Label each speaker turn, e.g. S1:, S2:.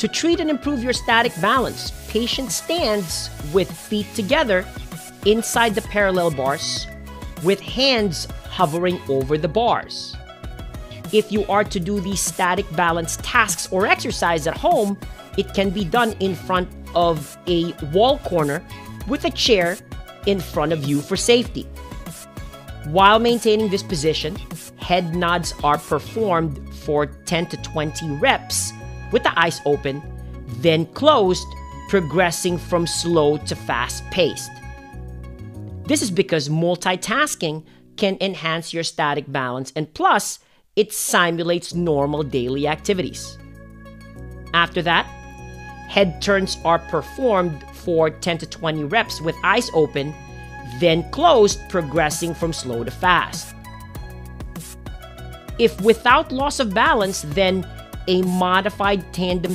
S1: To treat and improve your static balance, patient stands with feet together inside the parallel bars with hands hovering over the bars. If you are to do these static balance tasks or exercise at home, it can be done in front of a wall corner with a chair in front of you for safety. While maintaining this position, head nods are performed for 10 to 20 reps with the eyes open, then closed, progressing from slow to fast paced. This is because multitasking can enhance your static balance and plus, it simulates normal daily activities. After that, head turns are performed for 10 to 20 reps with eyes open, then closed, progressing from slow to fast. If without loss of balance, then a modified tandem